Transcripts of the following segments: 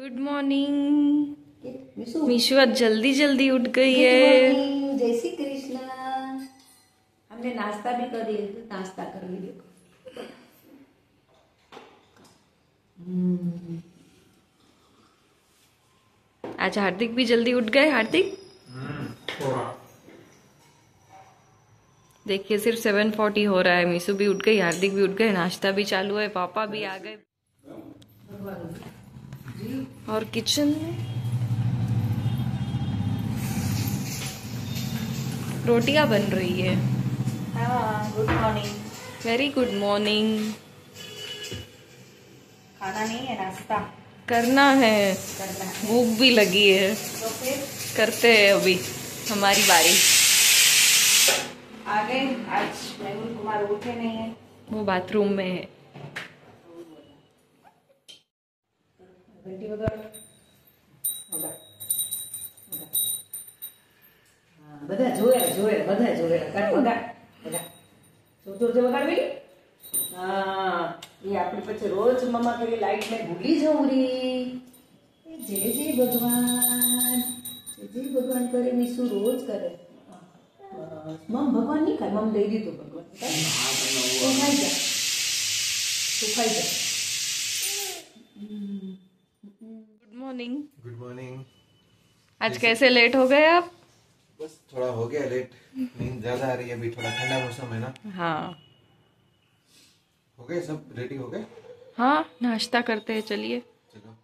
Good morning Vishu. मीशु आज जल्दी जल्दी उठ गई गुड है। मॉर्निंग, जय श्री कृष्ण। हमने नाश्ता भी कर दिया तो नाश्ता कर ली। देखो आज हार्दिक भी जल्दी उठ गए हार्दिक? देखिए सिर्फ़ सेवन फोर्टी हो रहा है। मीशु भी उठ गई हार्दिक भी उठ गए नाश्ता भी चालू है पापा भी आ गए। और किचन में रोटियाँ बन रही है। हाँ good morning very good morning खाना नहीं है नाश्ता? करना है। करना है। भूख भी लगी है। तो फिर? करते हैं अभी हमारी बारी। आ गए। आज मेहुल कुमार उठे नहीं है। वो बाथरूम में है। ઘંટી વગર બધા જોયા જોયા બધા જોયા બધા ચોતુર છે વગાડવી હા એ આપણે પછી રોજ મમ્મા કરી લાઈટ ને ભૂલી જવું રી જય જય ભગવાન જય ભગવાન કરે મીસુ રોજ કરે મમ ભગવાન નહીં મમ દઈ દીધું ભગવાન સુખાઈ જાય સુખાઈ જાય मॉर्निंग गुड मॉर्निंग आज कैसे लेट हो गए आप? बस थोड़ा हो गया लेट नींद ज़्यादा आ रही है अभी थोड़ा ठंडा मौसम है ना? हाँ। हो गए सब? रेडी हो गए? हाँ नाश्ता करते हैं चलिए। चलो।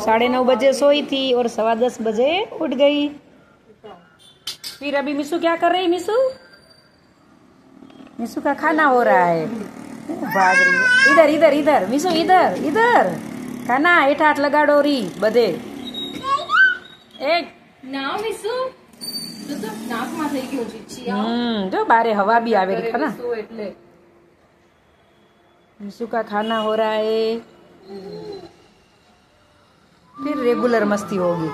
साढ़े नौ बजे सोई थी और सवा दस बजे उठ गई। फिर अभी मिसू क्या कर रही मिसू? मिसू का खाना हो रहा है। भाग रही है इधर इधर इधर मीसू इधर इधर खाना हेठ हाथ लगाड़ो री बधे એક ના મીસુ તો તો નાકમાં થઈ ગયો છે હમ જો બારે हवा भी आवे रही ना એટલે मीसू का खाना हो रहा है फिर रेगुलर मस्ती होगी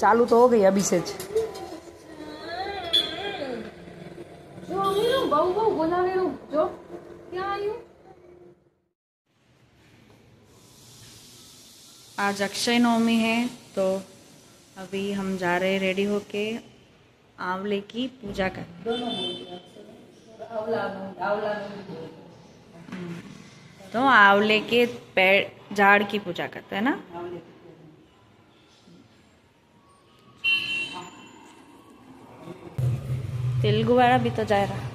चालू तो हो गई अभी से જ. જો અમીરો બહુ બહુ आज अक्षय नवमी है तो अभी हम जा रहे हैं रेडी होके आंवले की पूजा कर तो आंवले के पेड़ झाड़ की पूजा करते हैं ना? तेलुगु वाला भी तो जा रहा।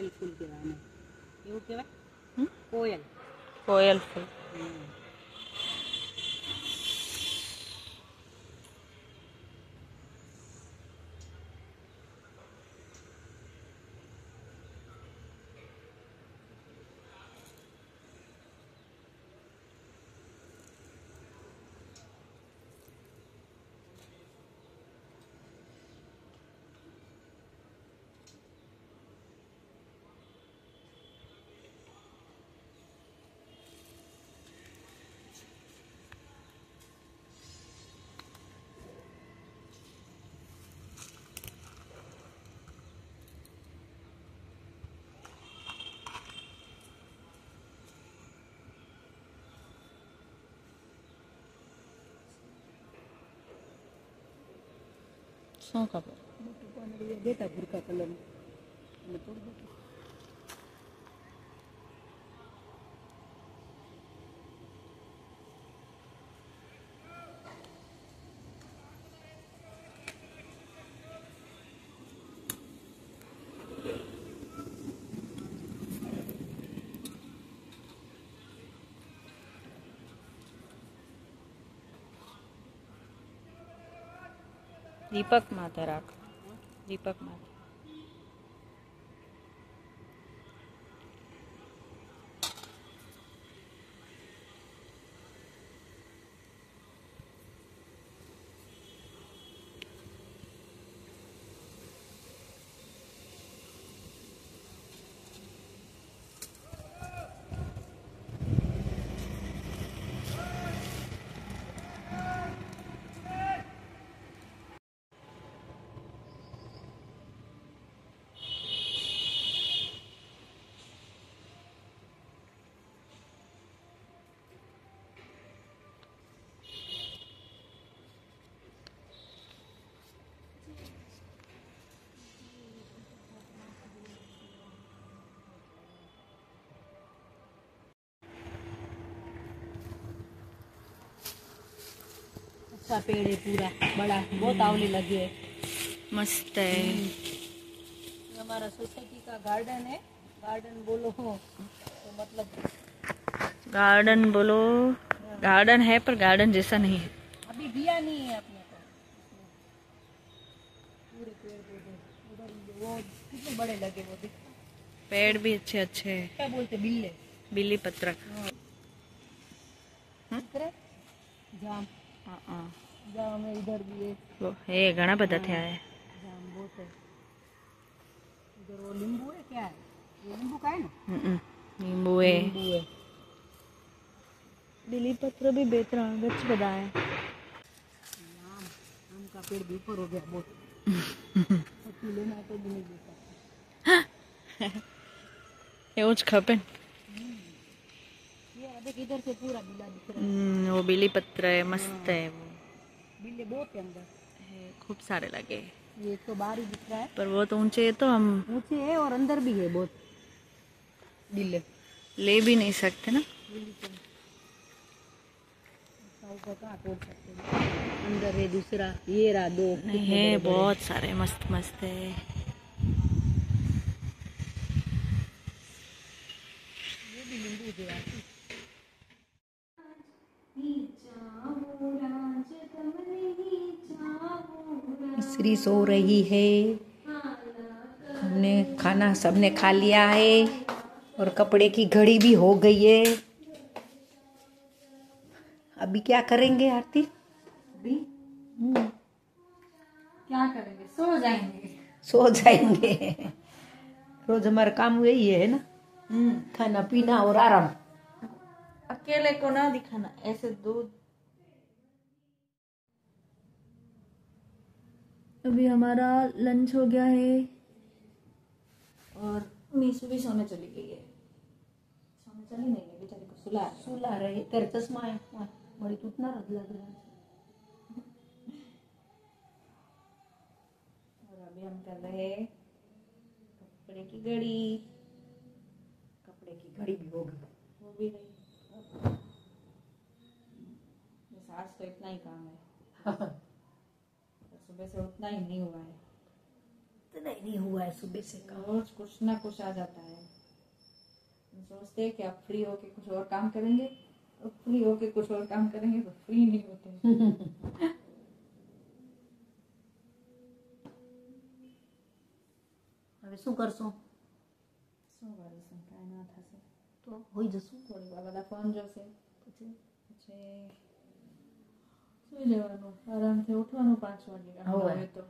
કોયલ ફૂલ કહેવાનું એવું કહેવાય કોયલ કોયલ ફૂલ શું ખબર? દેતા ભૂરકા કલર દીપક માથે રાખ દીપક માથે अच्छा पेड़ है पूरा बड़ा बहुत आवली लगी है। मस्त है। हमारा सोसाइटी का गार्डन है। गार्डन बोलो। तो मतलब गार्डन बोलो। गार्डन है पर गार्डन जैसा नहीं है। अभी दिया नहीं है अपने को। पूरे पेड़ पौधे वो कितने बड़े लगे वो दिख। पेड़ भी अच्छे अच्छे हैं। क्या बोलते बिल्ले। बिल्ली पत्रक दिख जाम। हाँ, जाम है इधर भी है वो है घना બધા થયા है जाम बहुत है इधर वो नींबू है क्या है ये नींबू का है ना હમ, લીંબુ है नींबू है बिली पत्र भी બે ત્રણ ગચ્છ બધા है आम आम का पेड़ भी ऊपर हो गया बहुत पत्ती लेना तो भी नहीं देता એવું જ ખપે इधर से पूरा बिला दिख रहा है। हम्म, वो बिली पत्र है मस्त है वो। बिल्ले बहुत है अंदर। खूब सारे लगे। ये तो बाहर ही दिख रहा है। पर वो तो ऊँचे है तो हम ऊँचे है और अंदर भी है बहुत। बिल्ले। ले भी नहीं सकते ना। तो- अंदर है दूसरा ये रहा दो। नहीं है बहुत सारे मस्त मस्त है. श्री सो रही है। हमने खाना सबने खा लिया है और कपड़े की घड़ी भी हो गई है। अभी क्या करेंगे आरती? अभी? क्या करेंगे? सो जाएँगे। सो जाएँगे। रोज हमारा काम यही है ना? खाना पीना और आराम। अकेले को ना दिखाना ऐसे दूध अभी हमारा लंच हो गया है। और मीसू भी सोने चली गई है। सोने चली नहीं है बेचारी को सुला सुला रहे तेरे चश्मा है। वहाँ, बड़ी तो उतना रद लग रहा है। और अभी हम कर रहे हैं कपड़े की घड़ी। कपड़े की घड़ी भी हो गई। वो भी रही बस आज तो इतना ही काम है। सुबह से उतना ही नहीं हुआ है इतना ही नहीं हुआ है सुबह से काम रोज कुछ ना कुछ आ जाता है हम सोचते हैं कि अब फ्री होके कुछ और काम करेंगे और फ्री होके कुछ और काम करेंगे तो फ्री नहीं होते હવે શું કરશું શું કરીશું કાંઈ ના થશે તો હોઈ જશું થોડી વાર બધા ફોન જોશે પછી પછી સુઈ જવાનું આરામથી ઉઠવાનું પાંચ વાગે કામ હોવે. હોય તો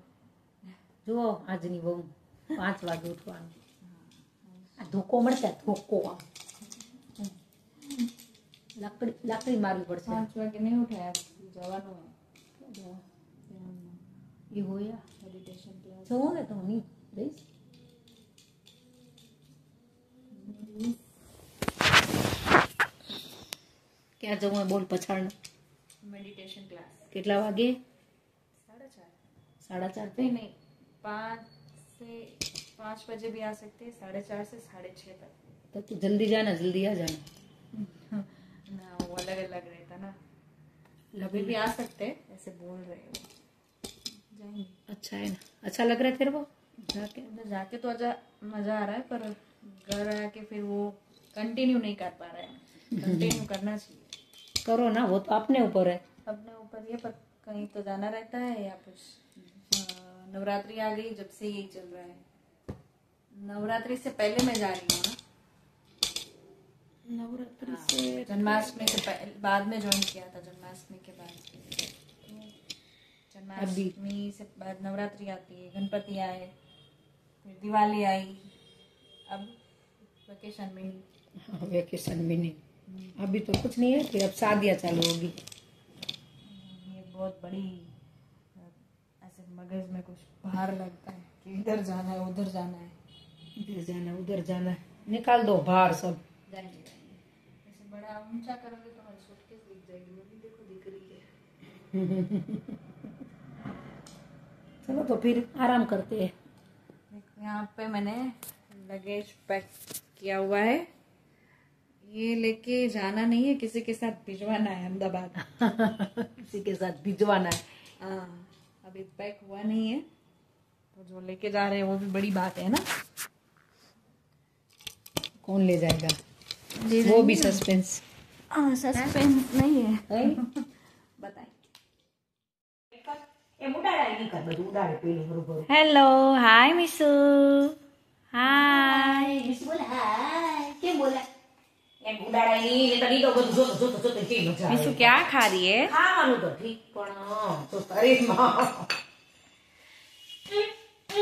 જુઓ આજની બહુ પાંચ વાગે ઉઠવાનું આ ધોકો મળશે ધોકો આમ લાકડી લાકડી મારવી પડશે પાંચ વાગે નહીં ઉઠાય જવાનું હોય એ હોય મેડિટેશન ક્લાસ જવું ને તો હું નહીં જઈશ ક્યાં જવું હોય બોલ પછાડ मेडिटेशन क्लास કેટલા વાગે साढ़े चार સાડા ચાર नहीं नहीं पाँच से पाँच बजे भी आ सकते हैं साढ़े चार से साढ़े छः तक तो तू जल्दी जाना जल्दी आ जाना ना वो अलग अलग रहता ना अभी भी आ सकते हैं ऐसे बोल रहे हो जाएंगे अच्छा है ना अच्छा लग रहा है फिर वो जाके उधर जाके तो अच्छा मजा आ रहा है पर घर आके फिर वो कंटिन्यू नहीं कर पा रहे हैं कंटिन्यू करना चाहिए करो ना वो तो अपने ऊपर है अपने ऊपर ये पर कहीं तो जाना रहता है या कुछ? नवरात्रि आ गई जब से यही चल रहा है। नवरात्रि से पहले मैं जा रही हूँ ना? नवरात्रि हाँ, जन्माष्टमी से पहले बाद में ज्वाइन किया था जन्माष्टमी के बाद। तो जन्माष्टमी से बाद नवरात्रि आती है गणपति आए फिर दिवाली आई अब वेकेशन में। ही हाँ वेकेशन भी नहीं अभी तो कुछ नहीं है फिर अब शादियाँ चालू होगी। बहुत बड़ी ऐसे मगज में कुछ भार लगता है कि इधर जाना है उधर जाना है। इधर जाना है उधर जाना है। निकाल दो बाहर सब। जाएँगे ऐसे बड़ा ऊँचा करोगे तो हमारी सूटकेस दिख जाएगी। भी देखो दिख रही है। चलो तो फिर आराम करते हैं। यहाँ पे मैंने लगेज पैक किया हुआ है। ये लेके जाना नहीं है किसी के साथ भिजवाना है अहमदाबाद किसी के साथ भिजवाना है हाँ अभी पैक हुआ नहीं है तो जो लेके जा रहे हैं वो भी बड़ी बात है ना कौन ले जाएगा वो भी सस्पेंस हाँ सस्पेंस नहीं है है बताएं એમ ઉડાડાય નહીં કર બધું ઉડાડે પેલું બરોબર हेलो हाय मिसू हाय બોલે હાય કેમ બોલે મીસુ ક્યાં ખા રહી હે ખાવાનું તો ઠીક પણ તો તારી માં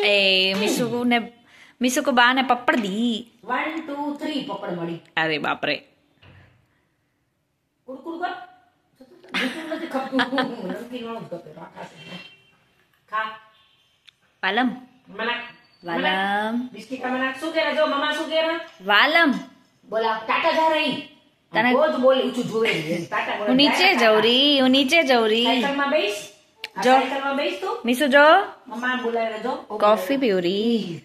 એ મીસુ ને મીસુ કો બા ને પપડ દી 1 2 3 પપડ મળી અરે બાપ રે કુરકુર કર મીસુ નથી ખપતું રમકી નો ખપે રાખા ખા વાલમ મના વાલમ બિસ્કી કા મના શું કે જો મમ્મા શું કે વાલમ बोला टाटा जा रही। तने रोज बोल उचू जो टाटा बोला नीचे जौरी उ नीचे जौरी साइकिल में जो साइकिल में बैठ मिसो जो मम्मा बोला रे जो कॉफ़ी पियो री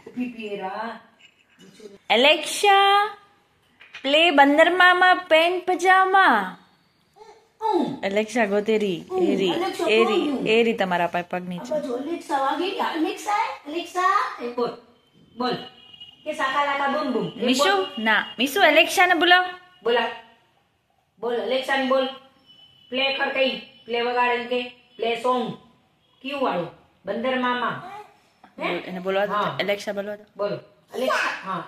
कॉफ़ी पिएरा एलेक्सा प्ले बंदर मामा पेंट पजामा। एलेक्सा गो तेरी एरी एरी एरी तमारा पाई पग नीचे अब जो लिट्स आ गई लिट्स है एक बोल बोल। કે સાકાલાકા બૂમ બૂમ. મીશુ? ના. મીશુ એલેક્સાને બોલાવ બોલા બોલ એલેક્સાને બોલ. પ્લે કર કઈ. પ્લે વગાડે કે. પ્લે સોંગ ક્યુ વાળું. બંદર મામા. એને બોલવા દો. એલેક્સા બોલવા દો. બોલો. અલેક્સા હા.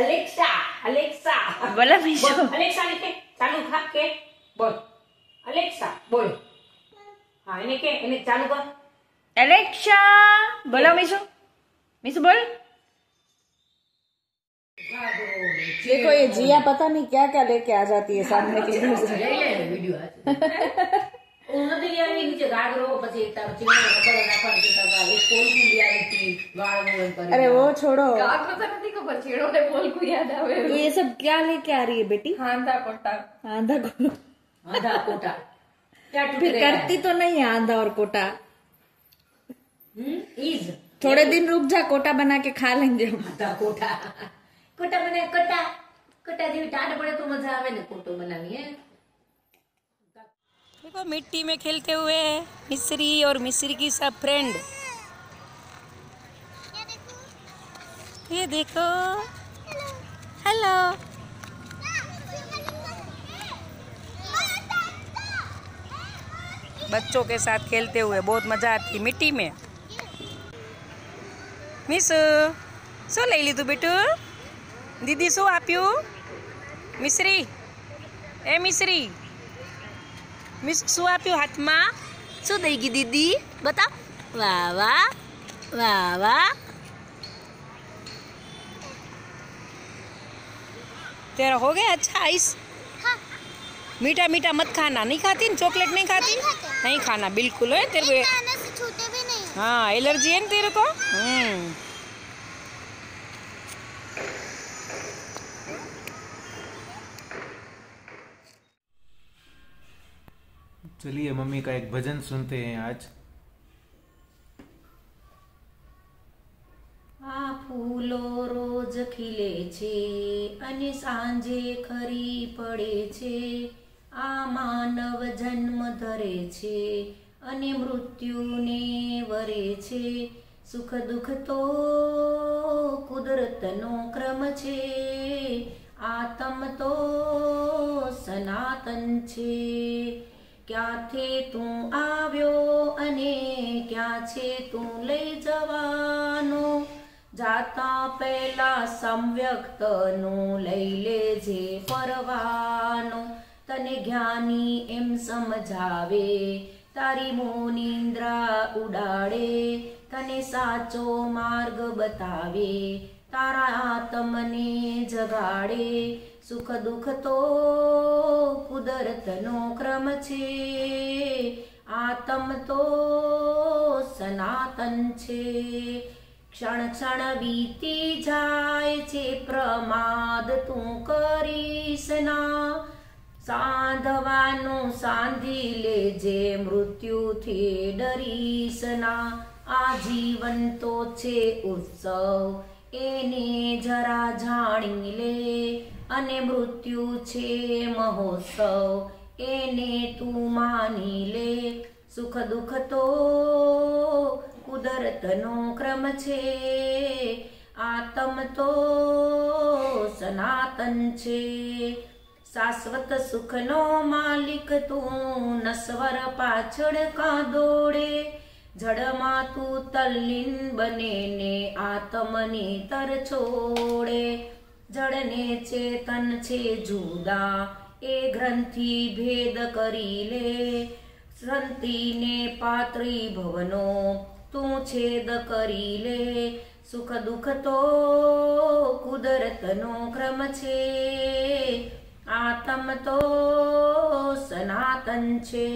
અલેક્સા અલેક્સા. બોલા મીશુ. એલેક્સા ને કે ચાલુ થાક કે? બોલ. અલેક્સા બોલ. હા એને કે? એને ચાલુ કર. એલેક્સા બોલો મીશુ. મીશુ બોલ. देखो ये जिया पता नहीं क्या क्या लेके आ जाती है सामने के घर अरे वो छोड़ो। ये सब क्या लेके आ रही है बेटी? आंधा कोटा। आंधा आंधा कोटा। फिर करती तो नहीं आंधा और कोटा। थोड़े दिन रुक जा कोटा बना के खा लेंगे कोटा। કોટા કોટા બને કોટા કોટા જેવી ટાટ પડે તો મજા આવે ને કોટો બનાવીએ देखो मिट्टी में खेलते हुए मिस्री और मिस्री की सब फ्रेंड ये देखो हेलो बच्चों के साथ खेलते हुए बहुत मजा आती मिट्टी में मिसु શું લઈ લીધું બેટું દીદી શું આપ્યું મિશ્રી એ મિશ્રી મિસ શું આપ્યું હાથમાં શું દઈ ગઈ દીદી બતાવ વાહ વાહ વાહ વાહ तेरा हो गया अच्छा आइस मीठा मीठा मत खाना नहीं खाती ना चॉकलेट नहीं खाती नहीं खाना बिल्कुल है तेरे को खाने से छूटे भी नहीं हाँ एलर्जी है ना तेरे को हम्म चलिए मम्मी का एक भजन सुनते हैं आज આ ફૂલો રોજ ખીલે છે અને સાંજે ખરી પડે છે આ માનવ જન્મ ધરે છે અને મૃત્યુને વરે છે સુખ દુઃખ તો કુદરતનો ક્રમ છે આતમ તો સનાતન છે ક્યાંથી તું આવ્યો અને ક્યાં છે તું લઈ જવાનો? જાતા પહેલા સંવ્યક્તનું લઈ લેજે પરવાનો તને જ્ઞાની એમ સમજાવે, તારી મોનિંદ્રા ઉડાડે, તને સાચો માર્ગ બતાવે તારા આત્મને જગાડે સુખ દુઃખ તો કુદરતનો ક્રમ છે. આતમ તો સનાતન છે. ક્ષણ ક્ષણ વીતી જાય છે પ્રમાદ તું કરીશ ના. સાંધવાનું સાંધી લેજે મૃત્યુથી ડરીશ ના. આ જીવન તો છે ઉત્સવ એને જરા જાણી લે અને મૃત્યુ છે મહોત્સવ. એને તું માની લે. સુખ દુઃખ તો કુદરતનો ક્રમ છે. આતમ તો સનાતન છે. શાશ્વત સુખનો માલિક તું નસવર પાછળ કાં દોડે? જડમાં તું તલ્લીન બને ને આત્મની તર છોડે. જડને ચેતન છે જુદા, એ ગ્રંથિ ભેદ કરી લે. સંતિને પાત્રી ભવનો, તું છેદ કરી લે. સુખ દુઃખ તો કુદરતનો ક્રમ છે. આતમ તો સનાતન છે.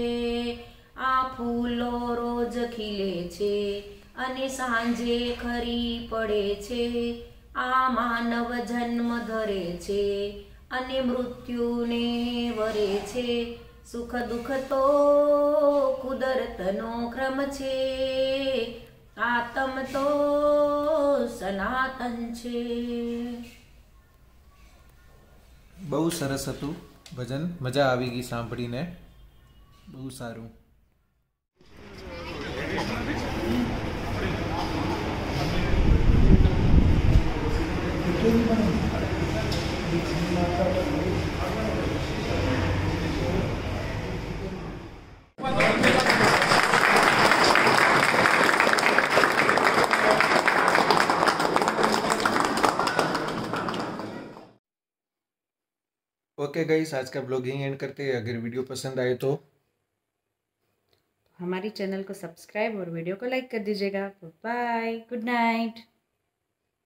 આ ફૂલો રોજ ખીલે છે અને સાંજે ખરી પડે છે. આ માનવ જન્મ ધરે છે અને મૃત્યુને વરે છે. સુખ દુઃખ તો કુદરતનો ક્રમ છે. આતમ તો સનાતન છે. બહુ સરસ હતું ભજન. મજા આવી ગઈ સાંભળીને. બહુ સારું. ओके गाइस आज का ब्लॉग एंड करते हैं। अगर वीडियो पसंद आए तो हमारी चैनल को सब्सक्राइब और वीडियो को लाइक कर दीजिएगा। Bye good night.